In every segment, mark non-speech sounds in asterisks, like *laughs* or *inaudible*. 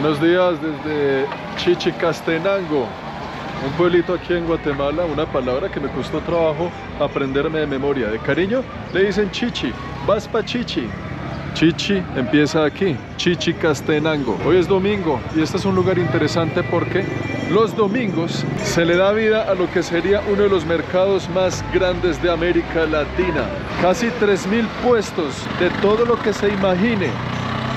Buenos días desde Chichicastenango, un pueblito aquí en Guatemala, una palabra que me costó trabajo aprenderme de memoria. De cariño le dicen Chichi, vas pa Chichi. Chichi empieza aquí, Chichicastenango. Hoy es domingo y este es un lugar interesante porque los domingos se le da vida a lo que sería uno de los mercados más grandes de América Latina. Casi 3.000 puestos de todo lo que se imagine.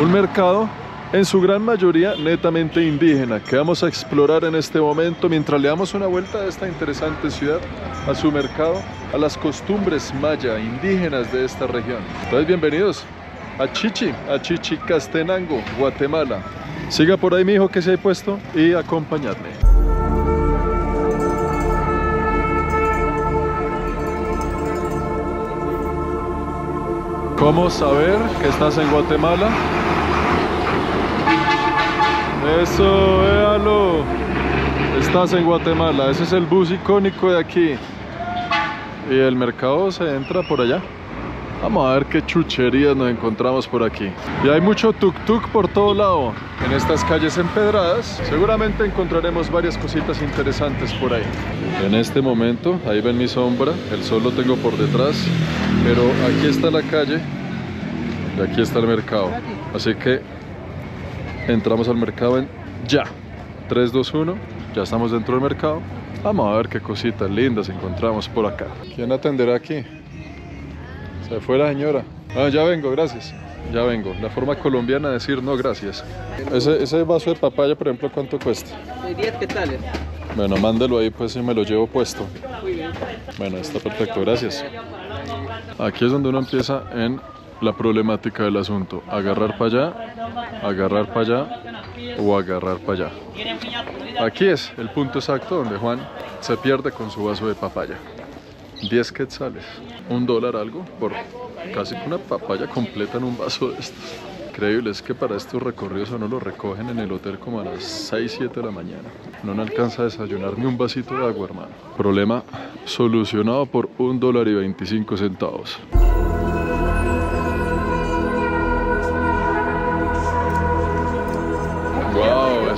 Un mercado en su gran mayoría netamente indígena, que vamos a explorar en este momento mientras le damos una vuelta a esta interesante ciudad, a su mercado, a las costumbres maya indígenas de esta región. Entonces, bienvenidos a Chichi, a Chichicastenango, Guatemala. Siga por ahí mi hijo que se ha puesto y acompañadme. ¿Cómo saber que estás en Guatemala? Eso, véalo. Estás en Guatemala. Ese es el bus icónico de aquí. Y el mercado se entra por allá. Vamos a ver qué chucherías nos encontramos por aquí. Y hay mucho tuk-tuk por todo lado. En estas calles empedradas seguramente encontraremos varias cositas interesantes por ahí. En este momento, ahí ven mi sombra. El sol lo tengo por detrás. Pero aquí está la calle. Y aquí está el mercado. Así que entramos al mercado en ya. 3, 2, 1 ya estamos dentro del mercado. Vamos a ver qué cositas lindas encontramos por acá. ¿quién atenderá aquí? se fue la señora ah, ya vengo, gracias. Ya vengo, la forma colombiana de decir no gracias. Ese, ese vaso de papaya por ejemplo ¿cuánto cuesta? 10 quetzales bueno, mándelo ahí pues y me lo llevo puesto. Bueno, está perfecto, gracias. Aquí es donde uno empieza en la problemática del asunto. Agarrar para allá, agarrar para allá o agarrar para allá. Aquí es el punto exacto donde Juan se pierde con su vaso de papaya. 10 quetzales, un dólar algo por casi una papaya completa en un vaso de estos. Increíble es que para estos recorridos no lo recogen en el hotel como a las 6, 7 de la mañana. No alcanza a desayunar ni un vasito de agua, hermano. Problema solucionado por un dólar y 25 centavos.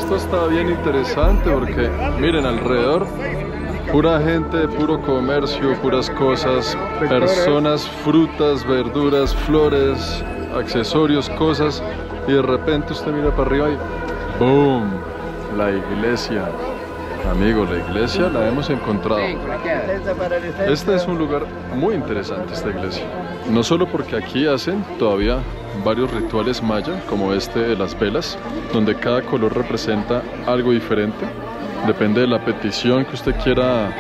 Esto está bien interesante porque miren alrededor pura gente, puro comercio, puras cosas, personas, frutas, verduras, flores, accesorios, cosas y de repente usted mira para arriba y ¡boom! La iglesia. Amigo, la iglesia la hemos encontrado. Este es un lugar muy interesante, esta iglesia. No solo porque aquí hacen todavía varios rituales maya, como este de las velas, donde cada color representa algo diferente. Depende de la petición que usted quiera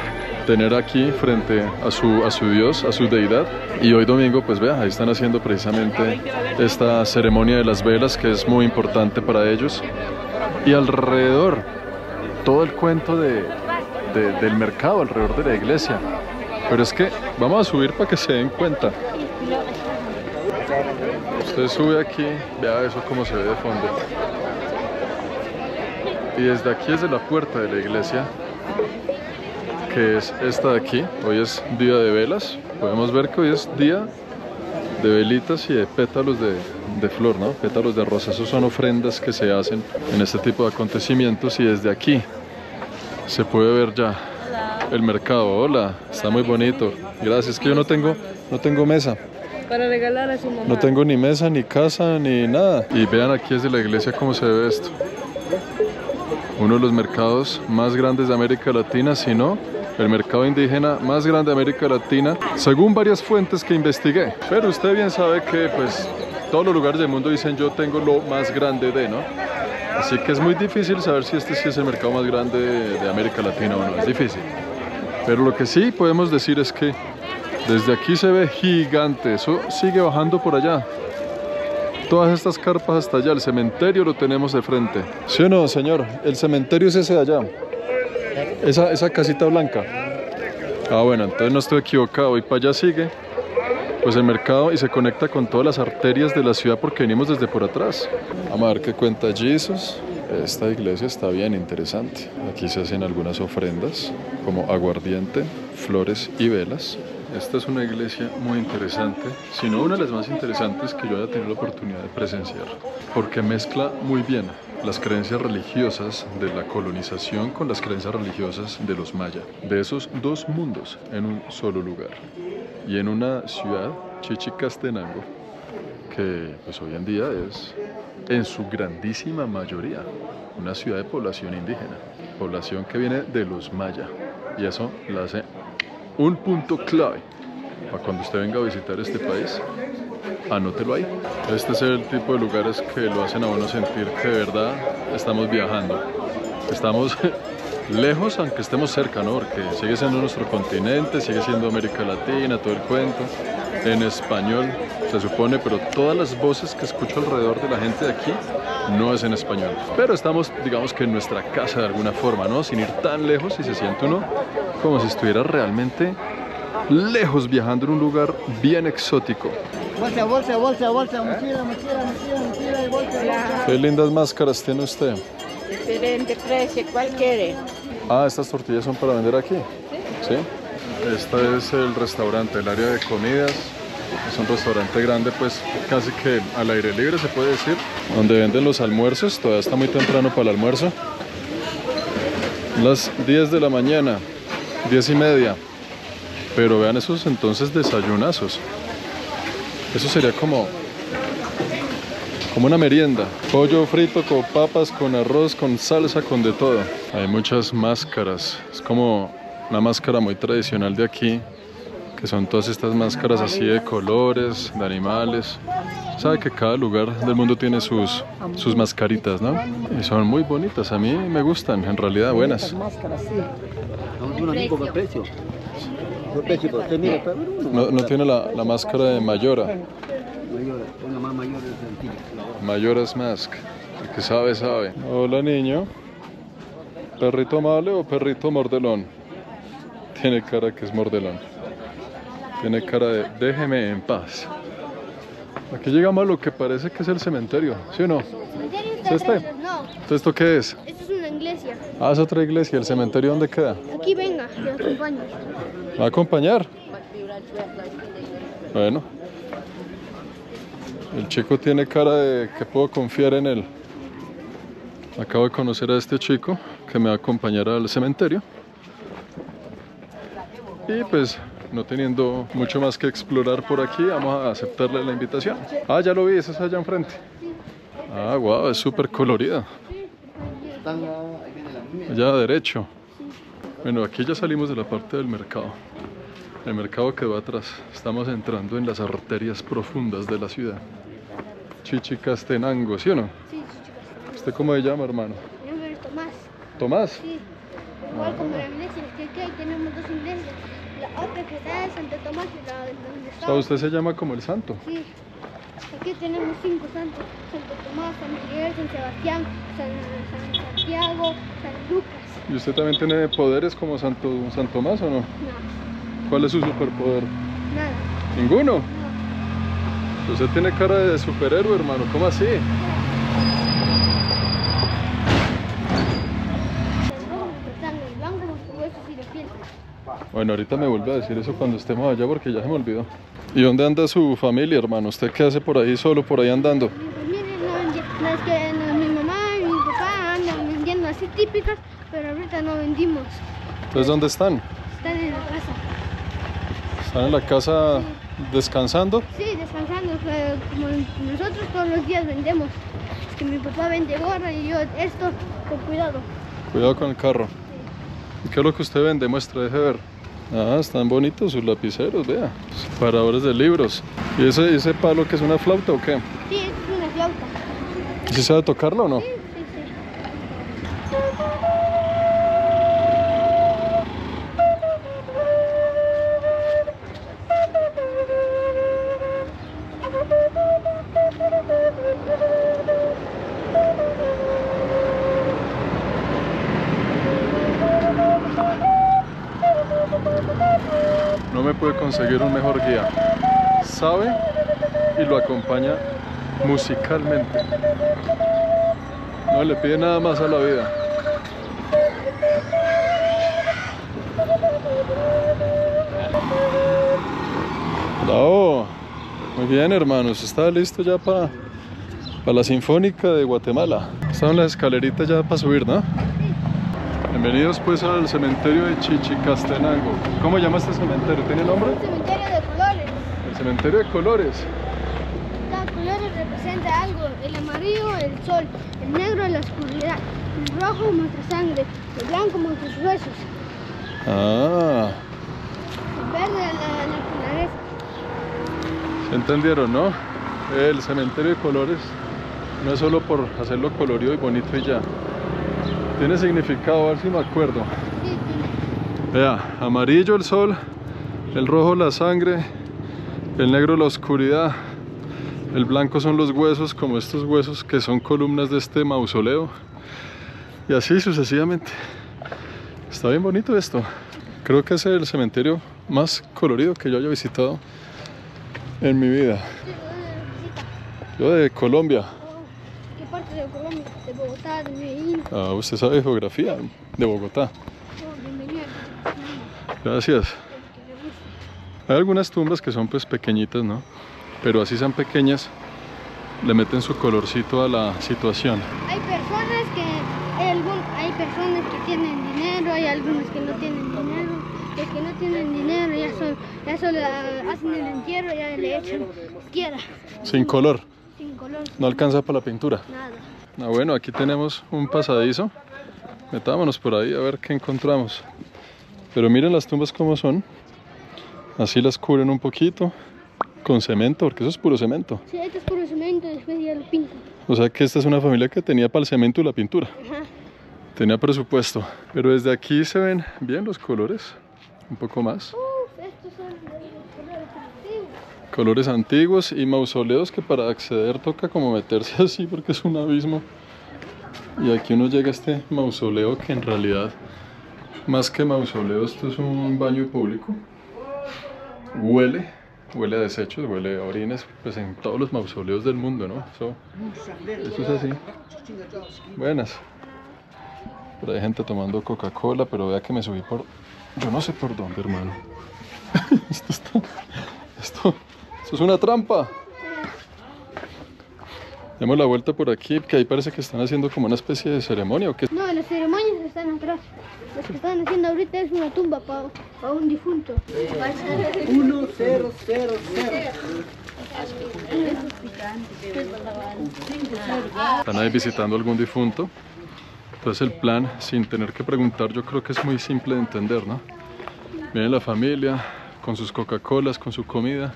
tener aquí frente a su, a su Dios, a su deidad. Y hoy domingo, pues vea, ahí están haciendo precisamente esta ceremonia de las velas, que es muy importante para ellos. Y alrededor todo el cuento de, del mercado alrededor de la iglesia. Pero es que vamos a subir para que se den cuenta. Usted sube aquí, vea eso como se ve de fondo. Y desde aquí, desde la puerta de la iglesia, que es esta de aquí, hoy es día de velas. Podemos ver que hoy es día de velitas y de pétalos de, de flor, ¿no? Pétalos de rosa. Esos son ofrendas que se hacen en este tipo de acontecimientos y desde aquí se puede ver ya el mercado. Hola, está muy bonito. Gracias, que yo no tengo, no tengo mesa. Para regalar a su mamá. No tengo ni mesa, ni casa, ni nada. Y vean aquí desde la iglesia cómo se ve esto. Uno de los mercados más grandes de América Latina, si no, el mercado indígena más grande de América Latina, según varias fuentes que investigué. Pero usted bien sabe que pues todos los lugares del mundo dicen yo tengo lo más grande de, ¿no? Así que es muy difícil saber si este sí es el mercado más grande de América Latina o no, es difícil. Pero lo que sí podemos decir es que desde aquí se ve gigante, eso sigue bajando por allá. Todas estas carpas hasta allá, el cementerio lo tenemos de frente. ¿Sí o no, señor? El cementerio es ese de allá. Esa, esa casita blanca. Ah, bueno, entonces no estoy equivocado. Y para allá sigue pues el mercado y se conecta con todas las arterias de la ciudad porque venimos desde por atrás. Vamos a ver qué cuenta Jesus. Esta iglesia está bien interesante. Aquí se hacen algunas ofrendas como aguardiente, flores y velas. Esta es una iglesia muy interesante, si no una de las más interesantes que yo haya tenido la oportunidad de presenciar, porque mezcla muy bien las creencias religiosas de la colonización con las creencias religiosas de los mayas, de esos dos mundos en un solo lugar. Y en una ciudad, Chichicastenango, que pues hoy en día es en su grandísima mayoría una ciudad de población indígena, población que viene de los mayas. Y eso la hace un punto clave para cuando usted venga a visitar este país, anótelo ahí. Este es el tipo de lugares que lo hacen a uno sentir que de verdad estamos viajando. Estamos *laughs* lejos, aunque estemos cerca, ¿no? Porque sigue siendo nuestro continente, sigue siendo América Latina, todo el cuento. En español, se supone, pero todas las voces que escucho alrededor de la gente de aquí no es en español. Pero estamos, digamos que en nuestra casa de alguna forma, ¿no? Sin ir tan lejos y se siente uno como si estuviera realmente lejos viajando en un lugar bien exótico. Bolsa, bolsa, bolsa, bolsa, mochila, mochila, mochila, mochila y bolsa. Qué lindas máscaras tiene usted. Diferente precio, ¿cuál quiere? Ah, estas tortillas son para vender aquí. Sí. Este es el restaurante, el área de comidas. Es un restaurante grande, pues casi que al aire libre se puede decir, donde venden los almuerzos. Todavía está muy temprano para el almuerzo. Las 10 de la mañana, 10 y media. Pero vean esos entonces desayunazos. Eso sería como como una merienda. Pollo frito con papas, con arroz, con salsa, con de todo. Hay muchas máscaras. Es como una máscara muy tradicional de aquí, que son todas estas máscaras así de colores, de animales. Sabe que cada lugar del mundo tiene sus, sus mascaritas, ¿no? Y son muy bonitas, a mí me gustan, en realidad buenas. Máscara, sí. Vamos un amigo por precio. Por precio, pero usted mira, pero uno. No, no tiene la, la máscara de Mayora. Mayoras Mask. El que sabe, sabe. Hola, niño. ¿Perrito amable o perrito mordelón? Tiene cara que es mordelón. Tiene cara de déjeme en paz. Aquí llegamos a lo que parece que es el cementerio, ¿sí o no? ¿Cementerio ¿Es este? No, Entonces, ¿esto qué es? esto es una iglesia. Ah, es otra iglesia. ¿El cementerio dónde queda? Aquí venga, le acompaño. ¿Me ¿Va a acompañar? Bueno. El chico tiene cara de que puedo confiar en él. Acabo de conocer a este chico que me va a acompañar al cementerio. Y pues, no teniendo mucho más que explorar por aquí, vamos a aceptarle la invitación. Ah, ya lo vi, ese es allá enfrente. Ah, wow, es súper ah, mía. Allá derecho. Bueno, aquí ya salimos de la parte del mercado. El mercado quedó atrás. Estamos entrando en las arterias profundas de la ciudad. Chichicastenango, ¿sí o no? Sí, chicos. ¿Usted cómo se llama, hermano? Mi nombre es Tomás. ¿Tomás? Sí. Igual como la iglesia, que aquí hay tenemos dos iglesias. La otra que está de Santo Tomás y la de donde O está. sea, usted se llama como el santo. Sí. Aquí tenemos cinco santos. Santo Tomás, San Miguel, San Sebastián, San, San Santiago, San Lucas. ¿Y usted también tiene poderes como Santo, San Tomás o no? No, ¿Cuál es su superpoder? nada. ¿Ninguno? No. Usted tiene cara de superhéroe, hermano. ¿Cómo así? El rojo está en el blanco, los huesos y la piel. Bueno, ahorita me vuelve a decir eso cuando estemos allá porque ya se me olvidó. ¿Y dónde anda su familia, hermano? ¿Usted qué hace por ahí solo, por ahí andando? Pues miren, no, es que no, mi mamá y mi papá andan vendiendo así típicas, pero ahorita no vendimos. Entonces, ¿dónde están? Están en la casa. ¿Están en la casa descansando? Sí, descansando, pero como nosotros todos los días vendemos. Es que mi papá vende gorra y yo esto con cuidado. Cuidado con el carro. ¿Y ¿Qué es lo que usted vende? Muestra, deje ver. Ah, están bonitos sus lapiceros, vea. Paradores de libros. ¿Y ese, ese palo que es una flauta o qué? Sí, es una flauta. ¿Sí sabe tocarlo o no? Sí. Puede conseguir un mejor guía. Sabe y lo acompaña musicalmente. No le pide nada más a la vida. Bravo. Muy bien, hermanos. Está listo ya para la Sinfónica de Guatemala. Están las escaleritas ya para subir, ¿no? Bienvenidos pues al cementerio de Chichicastenango. ¿Cómo llama este cementerio? ¿Tiene nombre? Un cementerio de colores. El cementerio de colores. Cada color representa algo. El amarillo, el sol. El negro, la oscuridad. El rojo, nuestra sangre. El blanco, nuestros huesos. Ah, El verde, la naturaleza. ¿se entendieron, no? El cementerio de colores no es solo por hacerlo colorido y bonito y ya. Tiene significado, a ver si me acuerdo. Vea, amarillo el sol, el rojo la sangre, el negro la oscuridad, el blanco son los huesos, como estos huesos que son columnas de este mausoleo. Y así sucesivamente. Está bien bonito esto. Creo que es el cementerio más colorido que yo haya visitado en mi vida. Yo de Colombia. Oh, ¿Qué parte de Colombia? De Bogotá, de Medellín. Ah, usted sabe geografía de Bogotá. Oh. Gracias. Hay algunas tumbas que son pues pequeñitas, ¿no? Pero así sean pequeñas, le meten su colorcito a la situación. Hay personas que hay, algún, hay personas que tienen dinero, hay algunos que no tienen dinero. Los que no tienen dinero ya solo, ya solo hacen el entierro, ya le echan tierra, Sin color, sin color, no alcanza para la pintura. nada. Ah, bueno, aquí tenemos un pasadizo. Metámonos por ahí a ver qué encontramos. Pero miren las tumbas como son. Así las cubren un poquito. Con cemento, porque eso es puro cemento. Si esto es puro cemento, después ya lo pintan. O sea que esta es una familia que tenía para el cemento y la pintura. Ajá. Tenía presupuesto. Pero desde aquí se ven bien los colores. Un poco más. Uf, estos son de los colores antiguos. Colores antiguos y mausoleos que para acceder toca como meterse *laughs* así porque es un abismo. Y aquí uno llega a este mausoleo que en realidad, más que mausoleo, esto es un baño público. Huele, huele a desechos, huele a orines, pues en todos los mausoleos del mundo, ¿no? Eso, eso es así. Buenas. Ahí hay gente tomando Coca-Cola, pero vea que me subí por... Yo no sé por dónde, hermano. *laughs* esto está... Esto, esto es una trampa. Demos la vuelta por aquí, que ahí parece que están haciendo como una especie de ceremonia o qué. No, las ceremonias están atrás. Lo que están haciendo ahorita es una tumba para un difunto. 1, 0, 0, 0. Están ahí visitando algún difunto. Entonces el plan, sin tener que preguntar, yo creo que es muy simple de entender, ¿no? Viene la familia con sus Coca-Colas, con su comida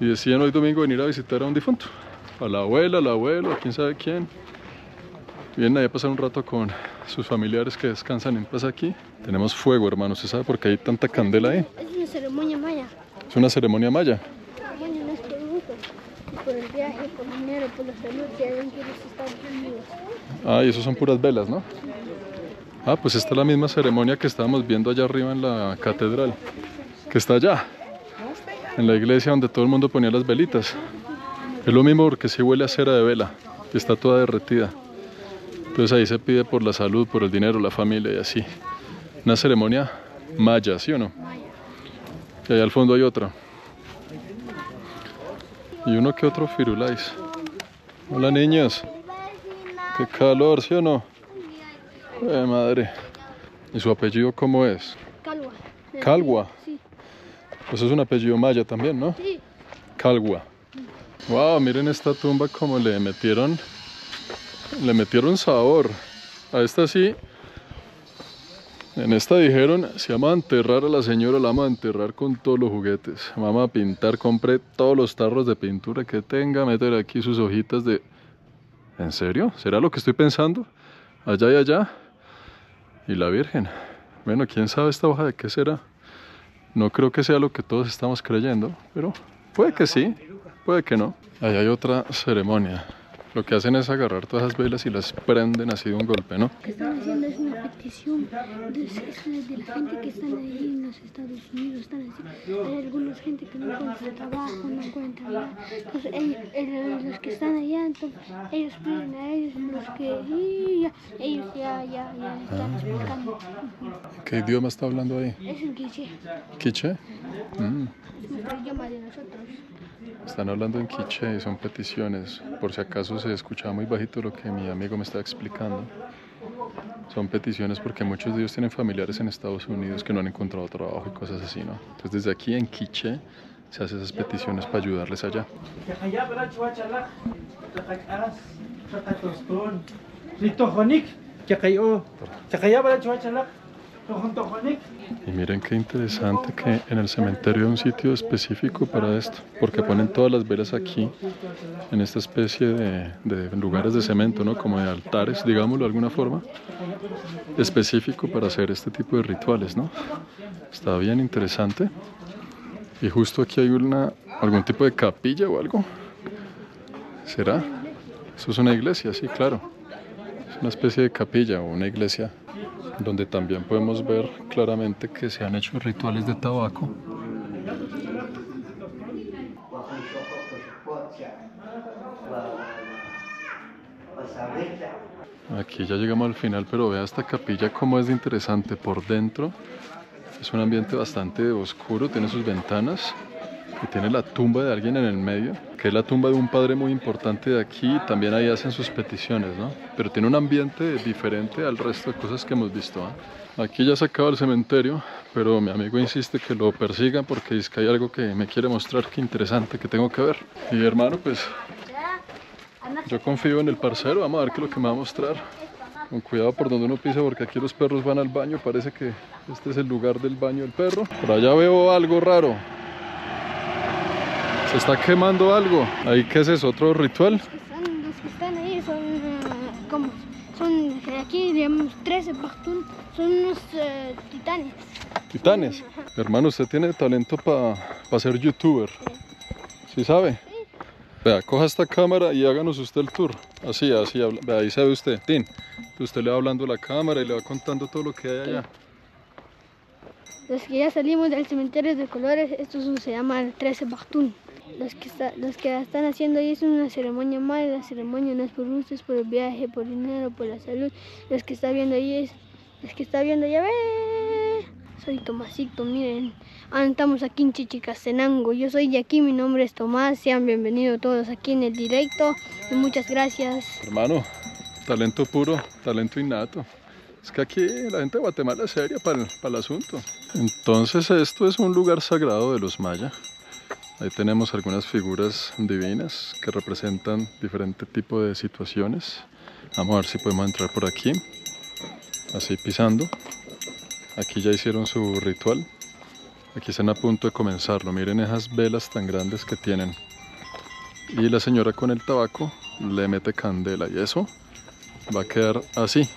y deciden hoy domingo venir a visitar a un difunto. A la abuela, al abuelo, a quién sabe quién. Vienen ahí a pasar un rato con sus familiares que descansan en paz aquí. Tenemos fuego, hermano. ¿Usted sabe por qué hay tanta candela ahí? Es una ceremonia maya. Es una ceremonia maya. Ceremonia no es por gusto, es por el viaje, por dinero, por la salud que hay en los Estados Unidos. Ah, y eso son puras velas, ¿no? Ah, pues esta es la misma ceremonia que estábamos viendo allá arriba en la catedral, que está allá, en la iglesia donde todo el mundo ponía las velitas. Es lo mismo porque sí huele a cera de vela, está toda derretida. Entonces ahí se pide por la salud, por el dinero, la familia y así. Una ceremonia maya, ¿sí o no? Y allá al fondo hay otra. Y uno que otro firulais. Hola niños. Qué calor, ¿sí o no? Eh, madre. ¿Y su apellido cómo es? Calwa. Calwa. Pues es un apellido maya también, ¿no? sí. Calwa. Wow, miren esta tumba como le metieron le metieron sabor. A esta sí. En esta dijeron, si vamos a enterrar a la señora, la vamos a enterrar con todos los juguetes. Vamos a pintar, compré todos los tarros de pintura que tenga, meter aquí sus hojitas de... ¿En serio? ¿Será lo que estoy pensando? Allá y allá. Y la Virgen. Bueno, quién sabe esta hoja de qué será. No creo que sea lo que todos estamos creyendo, pero puede que sí, puede que no. Ahí hay otra ceremonia. Lo que hacen es agarrar todas esas velas y las prenden así de un golpe, ¿no? Lo que están haciendo es una petición de, es de la gente que están ahí en los Estados Unidos. Están así. Hay algunos gente que no encuentra trabajo, no encuentra nada. Entonces, ellos, ellos- los que están allá, entonces, ellos piden a ellos, los que ya, ellos ya, ya, ya están explicando. Ujú. ¿Qué idioma está hablando ahí? Es un cliché. ¿Quiche? Mm. nuestro idioma de nosotros. Están hablando en quiche y son peticiones. Por si acaso se escuchaba muy bajito lo que mi amigo me estaba explicando. Son peticiones porque muchos de ellos tienen familiares en Estados Unidos que no han encontrado trabajo y cosas así, ¿no? Entonces desde aquí en quiche se hacen esas peticiones para ayudarles allá. Y miren qué interesante que en el cementerio hay un sitio específico para esto, porque ponen todas las velas aquí, en esta especie de, de lugares de cemento, ¿no? Como de altares, digámoslo de alguna forma, específico para hacer este tipo de rituales, ¿no? Está bien interesante. Y justo aquí hay una, algún tipo de capilla o algo. ¿Será? Eso es una iglesia, sí, claro. Es una especie de capilla o una iglesia donde también podemos ver claramente que se han hecho rituales de tabaco. Aquí ya llegamos al final, pero vea esta capilla como es de interesante por dentro. Es un ambiente bastante oscuro, tiene sus ventanas y tiene la tumba de alguien en el medio, que es la tumba de un padre muy importante de aquí. También ahí hacen sus peticiones, ¿no? Pero tiene un ambiente diferente al resto de cosas que hemos visto. ¿ah? Aquí ya se acaba el cementerio, pero mi amigo insiste que lo persigan porque dice que hay algo que me quiere mostrar que interesante que tengo que ver. Y hermano, pues yo confío en el parcero, vamos a ver qué es lo que me va a mostrar. Con cuidado por donde uno pisa porque aquí los perros van al baño, parece que este es el lugar del baño del perro. Por allá veo algo raro. Se está quemando algo. ¿Ahí qué es eso? ¿Otro ritual? Los que están ahí son, ah, ¿cómo? Son, aquí digamos, 13 Pastún, son unos eh, titanes. Titanes. Hermano, usted tiene talento para ser youtuber. ¿Sí sabe? Vea, coja esta cámara y háganos usted el tour. Así, así, habla- vea, ahí se ve usted. Tin. Usted le va hablando a la cámara y le va contando todo lo que hay allá. Los que ya salimos del cementerio de colores, estos son- se llaman 13 Pastún. Los que, está- los que están haciendo ahí es una ceremonia más, la ceremonia no es por gusto, es por el viaje, por dinero, por la salud. Los que está viendo ahí es, los que está viendo ya ve. Soy Tomasito, miren. Ah, estamos aquí en Chichicastenango. Yo soy de aquí, mi nombre es Tomás. Sean bienvenidos todos aquí en el directo. Muchas gracias. Hermano, talento puro, talento innato. Es que aquí la gente de Guatemala es seria para el, para el asunto. Entonces esto es un lugar sagrado de los mayas. Ahí tenemos algunas figuras divinas que representan diferente tipo de situaciones. Vamos a ver si podemos entrar por aquí. Así pisando. Aquí ya hicieron su ritual. Aquí están a punto de comenzarlo. Miren esas velas tan grandes que tienen. Y la señora con el tabaco le mete candela y eso va a quedar así.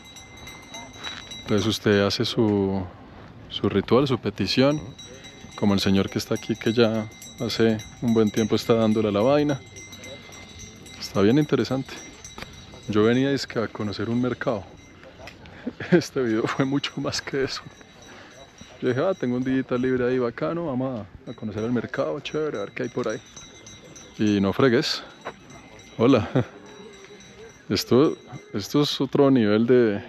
Entonces usted hace su, su ritual, su petición, como el señor que está aquí que ya hace un buen tiempo está dándole a la vaina. Está bien interesante. Yo venía a conocer un mercado. *laughs* Este video fue mucho más que eso. Yo dije, ah, tengo un día libre ahí bacano, vamos a, conocer el mercado, chévere, a ver qué hay por ahí. Y no fregues. Hola. *laughs* Esto, esto es otro nivel de,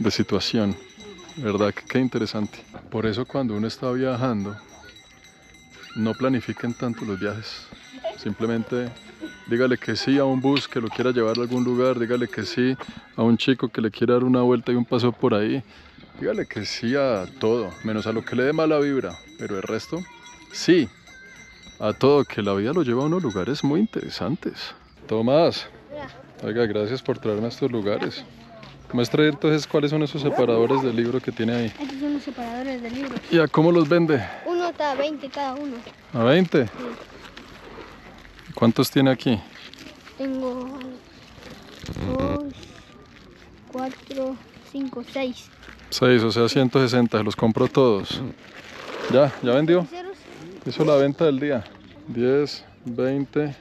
de situación. ¿Verdad? Qué interesante. Por eso cuando uno está viajando, no planifiquen tanto los viajes. Simplemente dígale que sí a un bus que lo quiera llevar a algún lugar, dígale que sí a un chico que le quiera dar una vuelta y un paso por ahí. Dígale que sí a todo, menos a lo que le dé mala vibra, pero el resto, sí, a todo, que la vida lo lleva a unos lugares muy interesantes. Tomás, oiga, gracias por traerme a estos lugares. Muestre entonces cuáles son esos separadores del libro que tiene ahí. Estos son los separadores de libros. ¿Y a cómo los vende? Está a 20 cada uno. ¿A 20? ¿Cuántos tiene aquí? Tengo dos, cuatro, cinco, seis. 6, o sea, 160, los compro todos. ¿Ya? ¿Ya vendió? Hizo la venta del día. 10, 20.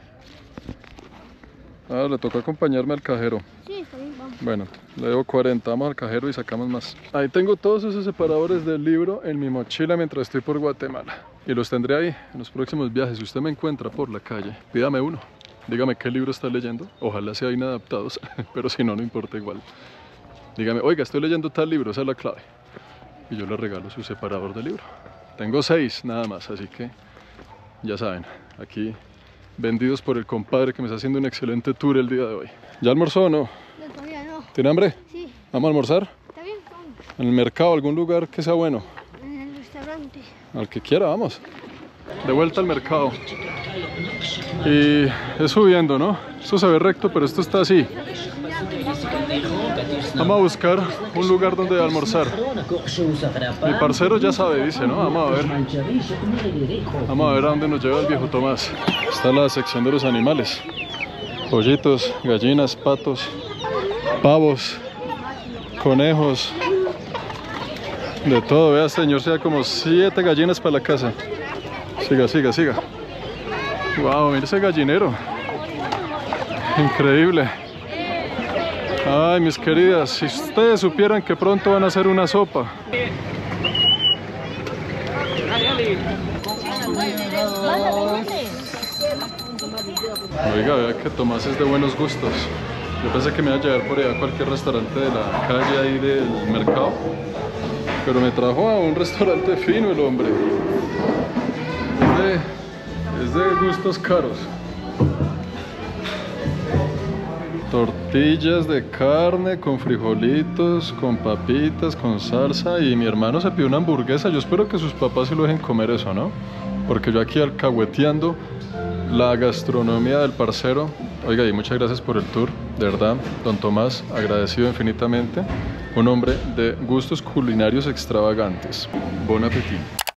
Ah, le tocó acompañarme al cajero. Sí, está bien. Bueno, le debo 40, vamos al cajero y sacamos más. Ahí tengo todos esos separadores del libro en mi mochila mientras estoy por Guatemala. Y los tendré ahí en los próximos viajes. Si usted me encuentra por la calle, pídame uno. Dígame qué libro está leyendo. Ojalá sea inadaptados, *laughs* pero si no, no importa igual. Dígame, oiga, estoy leyendo tal libro, esa es la clave. Y yo le regalo su separador de libro. Tengo seis nada más, así que ya saben, aquí vendidos por el compadre que me está haciendo un excelente tour el día de hoy. ¿Ya almorzó o no? ¿Tiene hambre? Sí, ¿Vamos a almorzar? está bien, vamos. ¿En el mercado, algún lugar que sea bueno? En el restaurante. Al que quiera, vamos. De vuelta al mercado. Y es subiendo, ¿no? Esto se ve recto, pero esto está así. Vamos a buscar un lugar donde almorzar. Mi parcero ya sabe, dice, ¿no? Vamos a ver. Vamos a ver a dónde nos lleva el viejo Tomás. Está la sección de los animales. Pollitos, gallinas, patos, pavos, conejos, de todo, vea señor, sea como siete gallinas para la casa. Siga, siga, siga. Wow, mire ese gallinero. Increíble. Ay, mis queridas, si ustedes supieran que pronto van a hacer una sopa. Oiga, vea que Tomás es de buenos gustos. Yo pensé que me iba a llevar por allá a cualquier restaurante de la calle ahí del mercado. Pero me trajo a un restaurante *laughs* fino el hombre. Es de, es de gustos caros. Tortillas de carne con frijolitos, con papitas, con salsa y mi hermano se pidió una hamburguesa. Yo espero que sus papás se lo dejen comer eso, ¿no? Porque yo aquí alcahueteando la gastronomía del parcero. Oiga, y muchas gracias por el tour, de verdad, don Tomás, agradecido infinitamente. Un hombre de gustos culinarios extravagantes. Bon appetit.